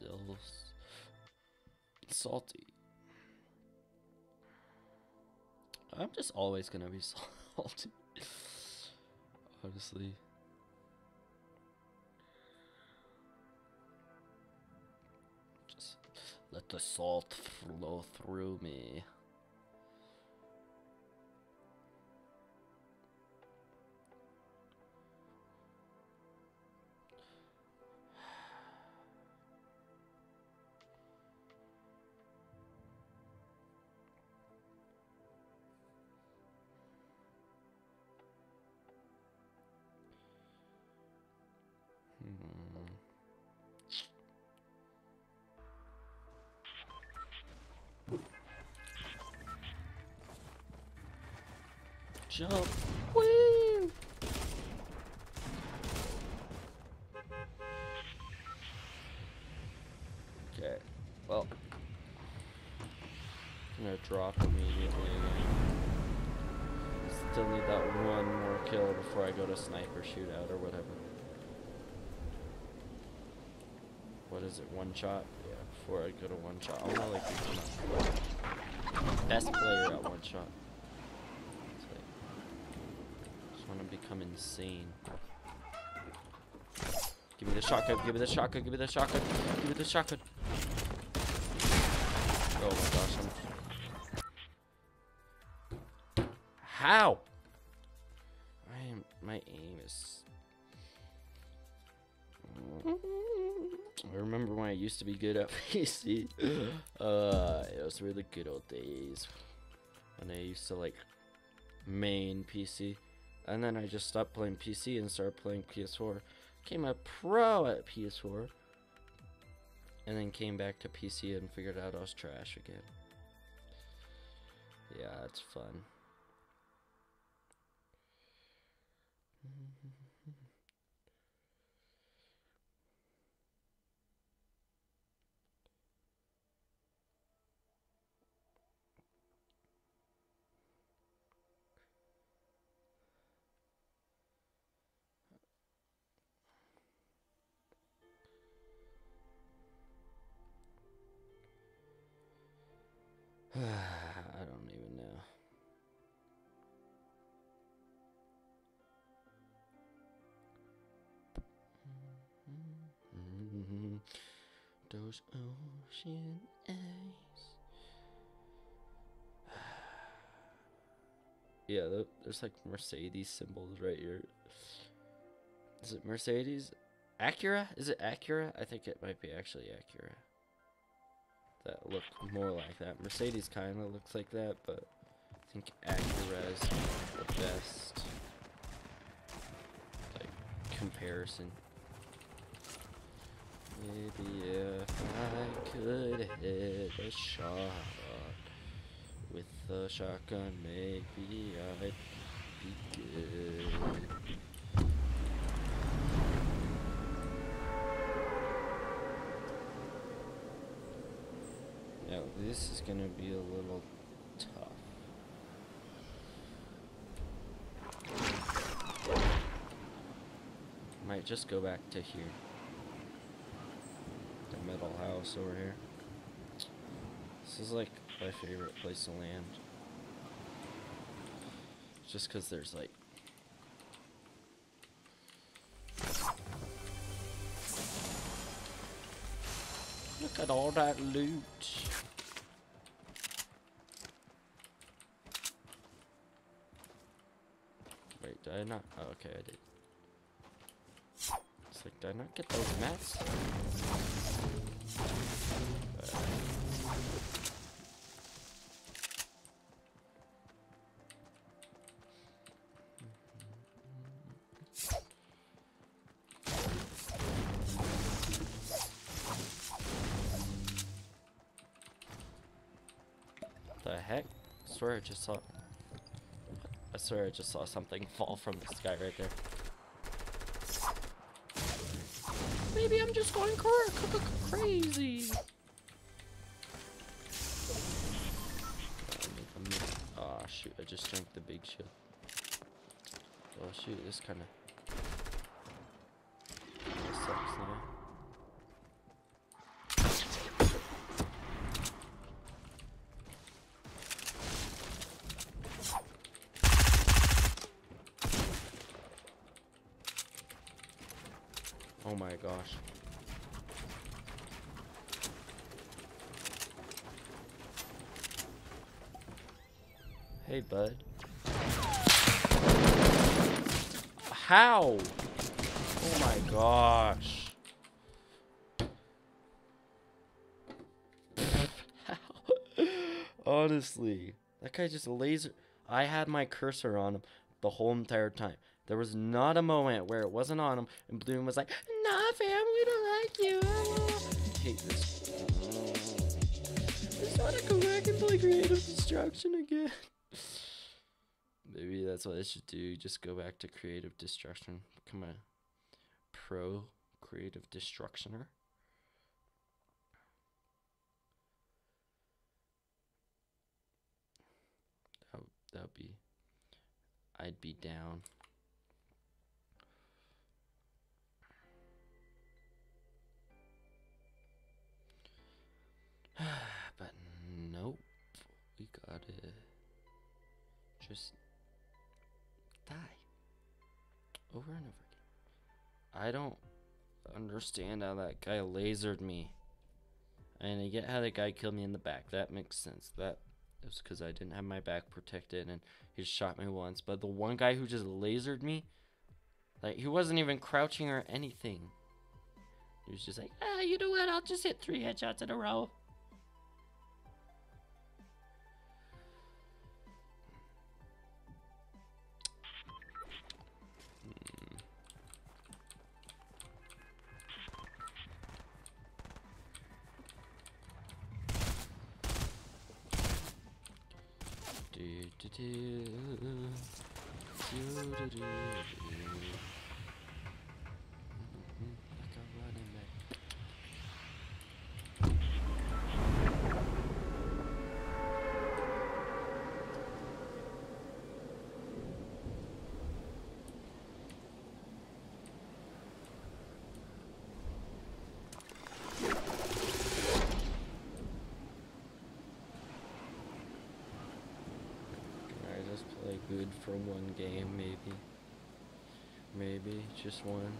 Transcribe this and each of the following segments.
smells salty. I'm just always gonna be salty. Honestly. Just let the salt flow through me. Jump. Okay. Well. I'm gonna drop immediately. Still need that one more kill before I go to sniper shootout or whatever. What is it? One shot? Yeah, before I go to one shot. I wanna like best player at one shot. It's like, wanna become insane. Give me the shotgun, give me the shotgun, give me the shotgun, give me the shotgun. Oh my gosh, I'm How? I am my aim is I remember when I used to be good at PC. Uh, those were the good old days when I used to like main PC, and then I just stopped playing PC and started playing PS4. Became a pro at PS4, and then came back to PC and figured out I was trash again. Yeah, it's fun. Those ocean eyes. yeah, there's like Mercedes symbols right here. Is it Mercedes? Acura? Is it Acura? I think it might be actually Acura that look more like that. Mercedes kind of looks like that, but I think Acura is the best like comparison. Maybe if I could hit a shot with a shotgun, maybe I'd be good. Now this is gonna be a little tough. Might just go back to here. Over here. This is like my favorite place to land. Just cause there's like Look at all that loot. Wait, did I not? Oh, okay, I did. It's like, did I not get those mats? The heck? I swear I just saw. I swear I just saw something fall from the sky right there. Maybe I'm just going cr cr cr crazy. Oh shoot! I just drank the big shit. Oh shoot! This kind of sucks now. Oh my gosh. Hey, bud. How? Oh my gosh. Honestly, that guy just laser. I had my cursor on him the whole entire time. There was not a moment where it wasn't on him, and Bloom was like, "Nah, fam, we don't like you." I hate this. I just want to go back and play Creative Destruction again. Maybe that's what I should do. Just go back to Creative Destruction. Become a pro Creative Destructioner. That would be. I'd be down. but nope. We gotta just die over and over again. I don't understand how that guy lasered me. And I get how the guy killed me in the back. That makes sense. That was because I didn't have my back protected and he shot me once. But the one guy who just lasered me, like he wasn't even crouching or anything. He was just like, ah, you know what? I'll just hit three headshots in a row. Do, do. Do, do, do, do. Mhm, like a running man. Can I good for one game, maybe? Maybe, just one.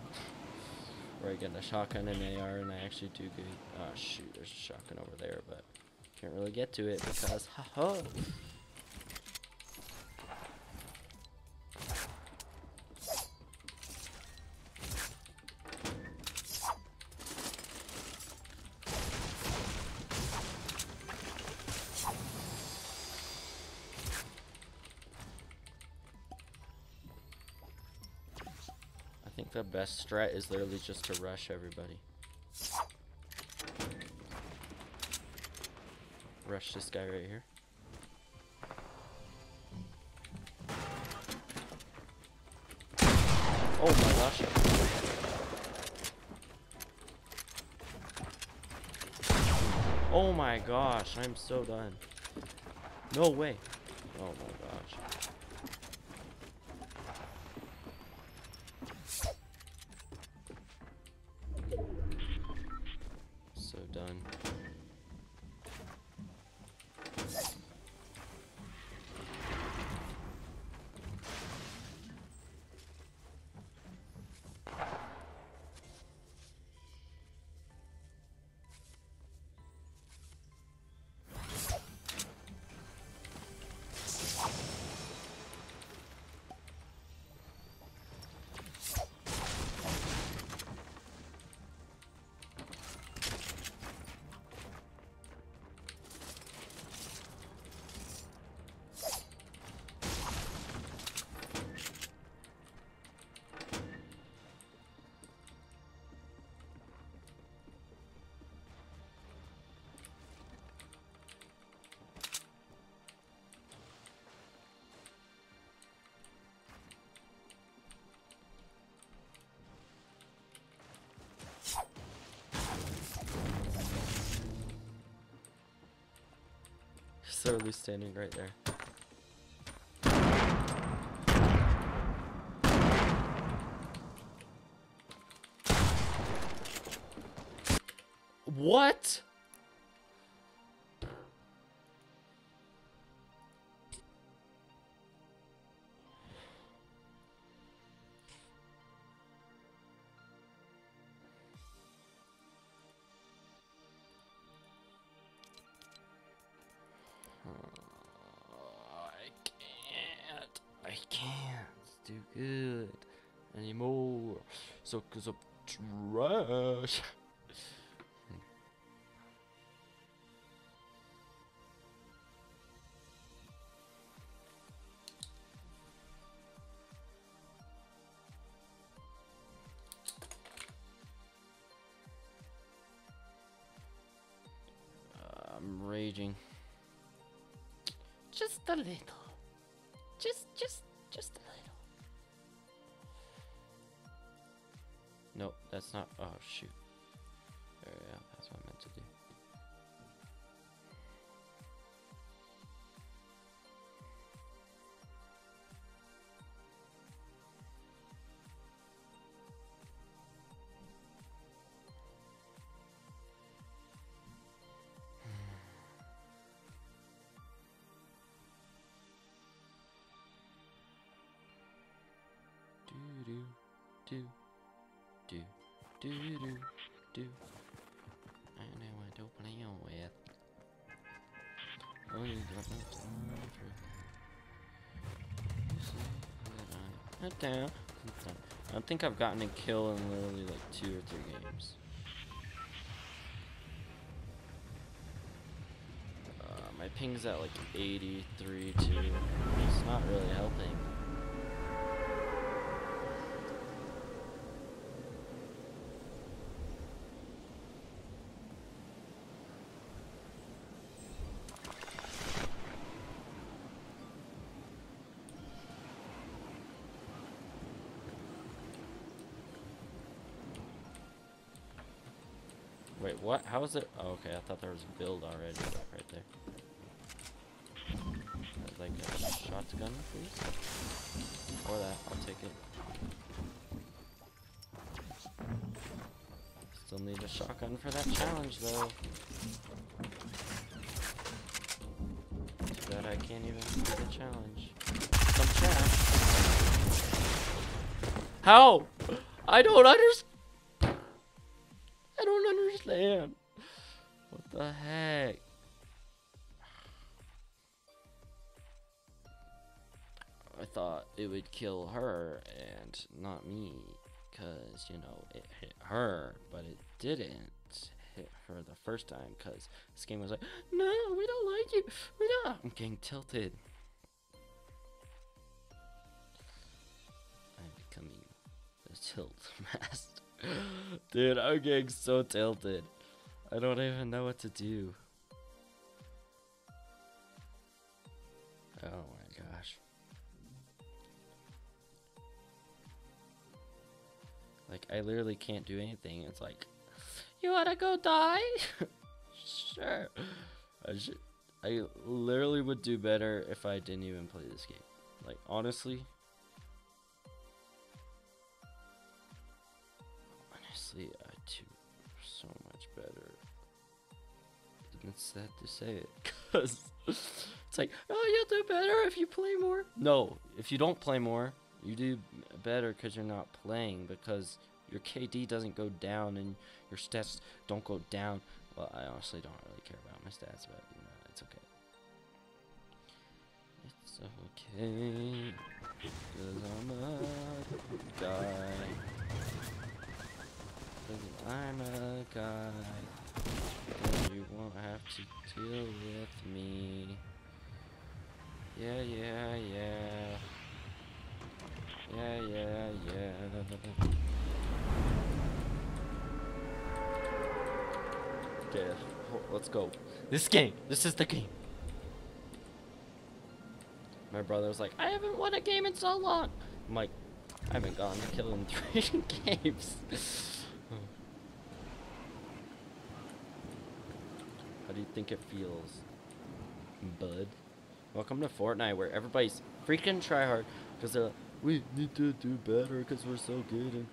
Where I get a shotgun and AR and I actually do good. Oh ah, shoot, there's a shotgun over there, but can't really get to it because, haha. I think the best strat is literally just to rush everybody. Rush this guy right here. Oh my gosh. Oh my gosh, I'm so done. No way. Oh my gosh. Literally standing right there. What? So, cause I'm trash. I'm raging. Just a little. Just, just, just that's not. Oh shoot. There, yeah, that's what I meant to do. Do do do do do do do. I know what to play with. Oh, you got time for. You say that I. Down. I don't think I've gotten a kill in literally like two or three games. Uh, my ping's at like 83 too. It's not really helping. Wait, what? How is it? Oh, okay, I thought there was a build already right there. I'd like a shotgun, please. Or that, I'll take it. Still need a shotgun for that challenge, though. Too bad I can't even do the challenge. Some trash. How? I don't understand. I don't understand. What the heck? I thought it would kill her and not me. Because, you know, it hit her, but it didn't hit her the first time. Because this game was like, no, we don't like you. We don't. I'm getting tilted. I'm becoming the tilt master. Dude, I'm getting so tilted. I don't even know what to do. Oh my gosh. Like, I literally can't do anything. It's like, you wanna go die? sure. I should. I literally would do better if I didn't even play this game. Like, honestly. Honestly, I do so much better. It's sad to say it, cause it's like, oh, you'll do better if you play more. No, if you don't play more, you do better because you're not playing. Because your KD doesn't go down and your stats don't go down. Well, I honestly don't really care about my stats, but you know, it's okay. It's okay, cause I'm a guy. Cause I'm a guy. And you won't have to deal with me. Yeah, yeah, yeah. Yeah, yeah, yeah. Okay, let's go. This game. This is the game. My brother was like, I haven't won a game in so long. I'm like, I haven't gone to kill in three games. How do you think it feels, bud? Welcome to Fortnite, where everybody's freaking try hard because they're like, we need to do better because we're so good and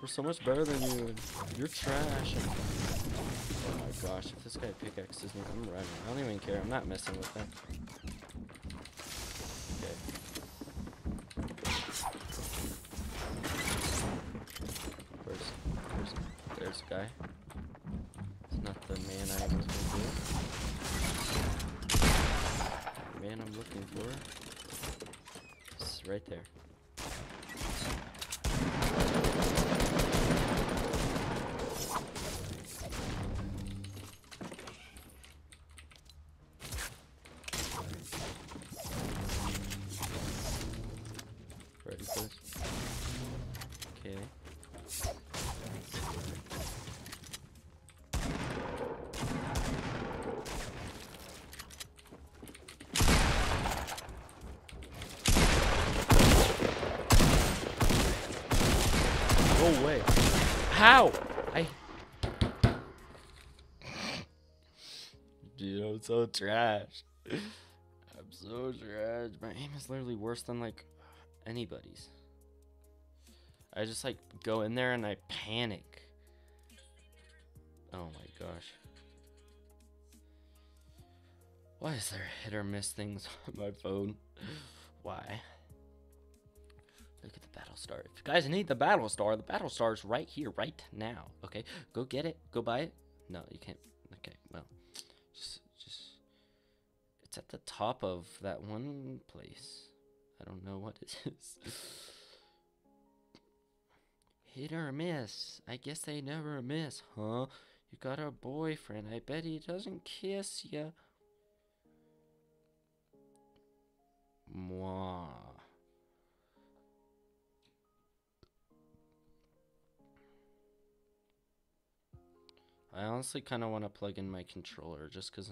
we're so much better than you and you're trash. And oh my gosh, if this guy pickaxes me, I'm running. I don't even care. I'm not messing with him. Okay. Where's, where's, there's a guy. It's not the man I was looking for. The man I'm looking for. It's right there. No way. How? I. Dude, I'm so trash. I'm so trash. My aim is literally worse than like anybody's. I just like go in there and I panic. Oh my gosh. Why is there hit or miss things on my phone? Why? Look at the battle star. If you guys need the battle star, the battle star is right here, right now. Okay, go get it. Go buy it. No, you can't. Okay, well, just, just, it's at the top of that one place. I don't know what it is. Hit or miss. I guess they never miss, huh? You got a boyfriend. I bet he doesn't kiss ya. Mwah. I honestly kind of want to plug in my controller just because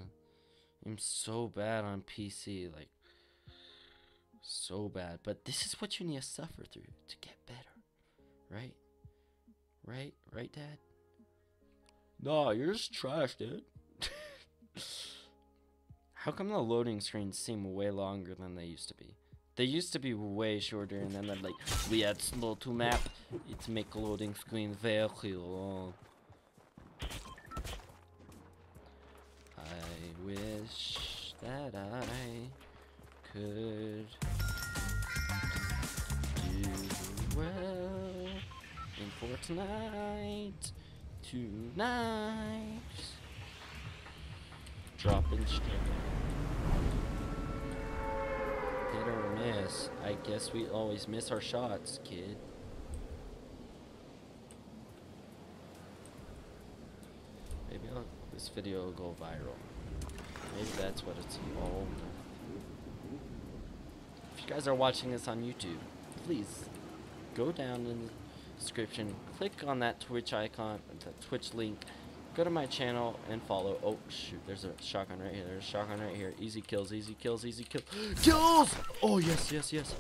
I'm so bad on PC. Like, so bad. But this is what you need to suffer through to get better. Right? Right? Right, Dad? Nah, you're just trash, dude. How come the loading screens seem way longer than they used to be? They used to be way shorter, and then like we had slow to map. It make loading screen very long. Wish that I could do well in Fortnite tonight. Dropping straight. Hit or miss. I guess we always miss our shots, kid. Maybe I'll, this video will go viral. Maybe that's what it's all. If you guys are watching this on YouTube, please go down in the description, click on that Twitch icon, that Twitch link, go to my channel and follow. Oh shoot, there's a shotgun right here. There's a shotgun right here. Easy kills, easy kills, easy kills. Kills! Oh yes, yes, yes.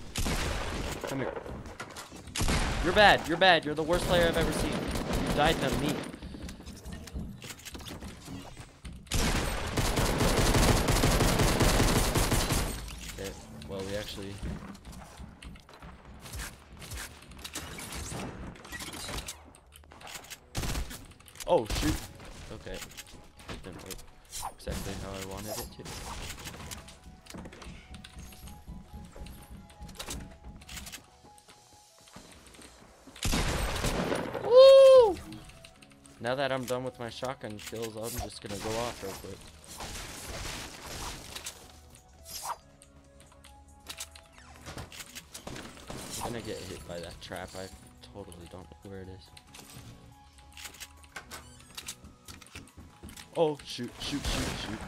Come here. You're bad. You're bad. You're the worst player I've ever seen. You died to me. Okay. Well, we actually. Oh shoot. Okay. Didn't work exactly how I wanted it to. Woo! Now that I'm done with my shotgun kills, I'm just gonna go off real quick. I'm gonna get hit by that trap. I totally don't know where it is. Oh, shoot, shoot, shoot, shoot.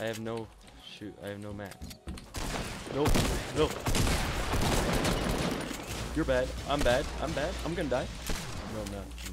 I have no, shoot, I have no mats. Nope, nope. You're bad. I'm bad. I'm bad. I'm gonna die. No, I'm not.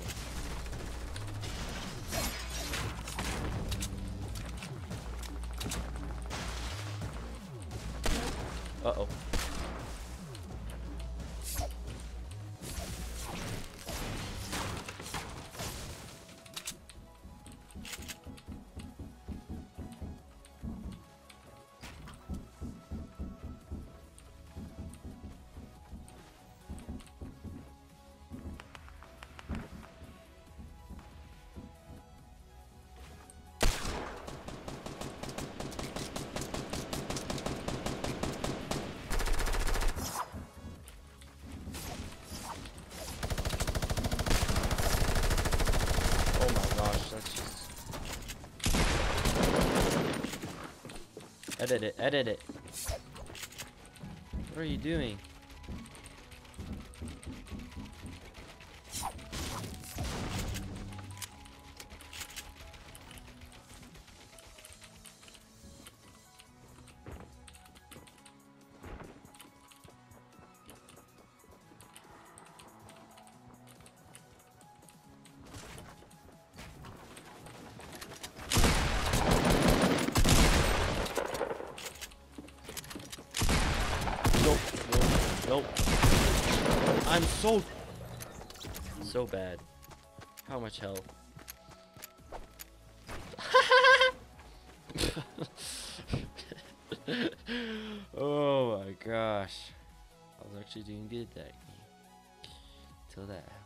Edit it, edit it. What are you doing? I'm so so bad. How much health? oh my gosh. I was actually doing good that game. Till that.